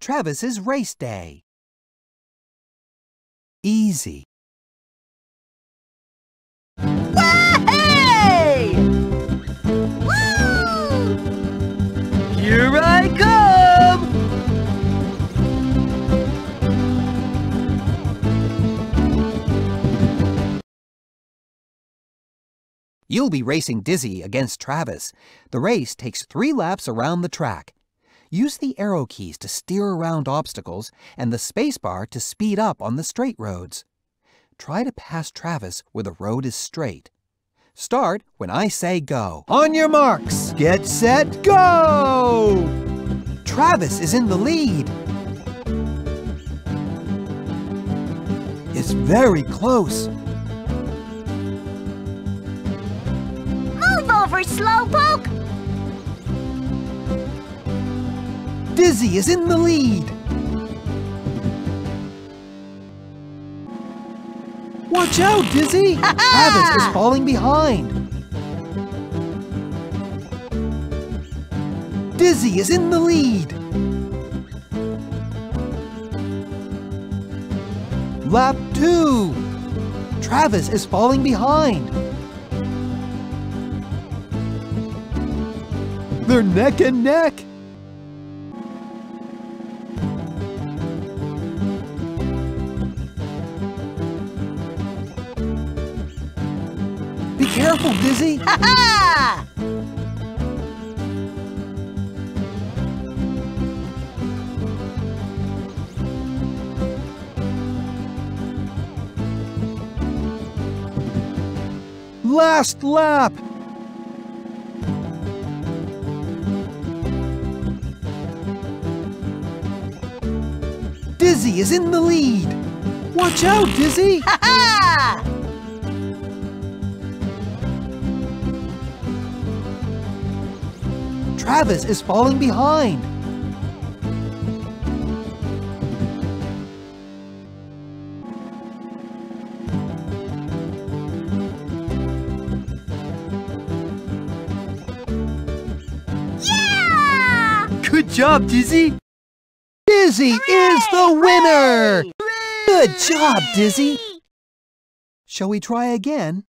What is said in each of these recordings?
Travis's race day. Easy. Hey! Woo! Here I come! You'll be racing Dizzy against Travis. The race takes three laps around the track. Use the arrow keys to steer around obstacles and the spacebar to speed up on the straight roads. Try to pass Travis where the road is straight. Start when I say go. On your marks, get set, go! Travis is in the lead. It's very close. Move over, Slowpoke! Dizzy is in the lead. Watch out, Dizzy! Travis is falling behind. Dizzy is in the lead. Lap two. Travis is falling behind. They're neck and neck. Dizzy. Ha! Ah, ah. Last lap. Dizzy is in the lead. Watch out, Dizzy. Travis is falling behind. Yeah! Good job, Dizzy. Dizzy is the winner. Good job, Dizzy. Shall we try again?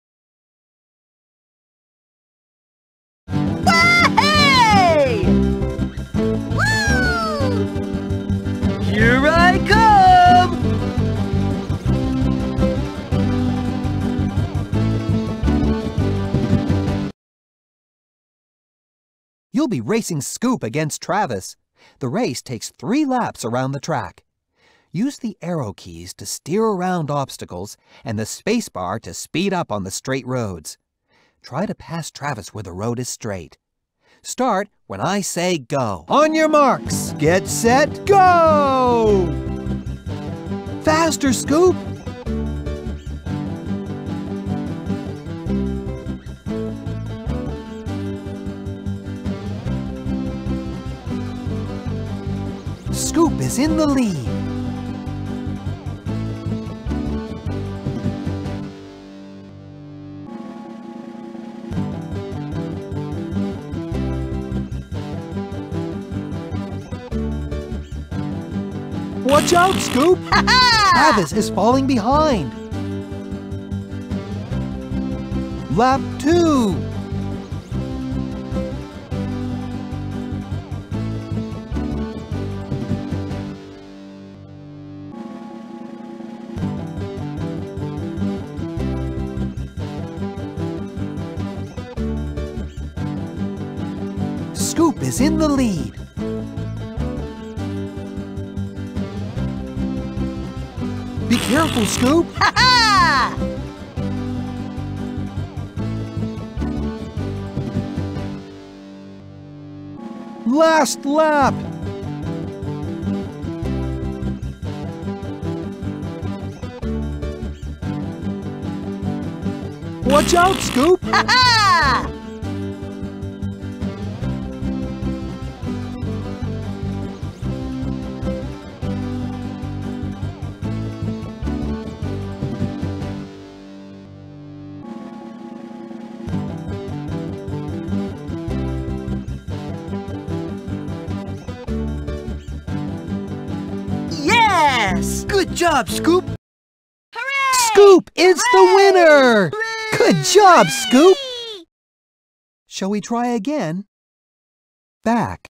You'll be racing Scoop against Travis. The race takes three laps around the track. Use the arrow keys to steer around obstacles and the spacebar to speed up on the straight roads. Try to pass Travis where the road is straight. Start when I say go. On your marks, get set, go! Faster, Scoop! Scoop is in the lead. Watch out, Scoop! Travis is falling behind. Lap 2. Is in the lead. Be careful, Scoop. Ha! Last lap. Watch out, Scoop. Ha! Yes! Good job, Scoop! Hooray! Scoop is the winner! Good job, Scoop! Shall we try again? Back.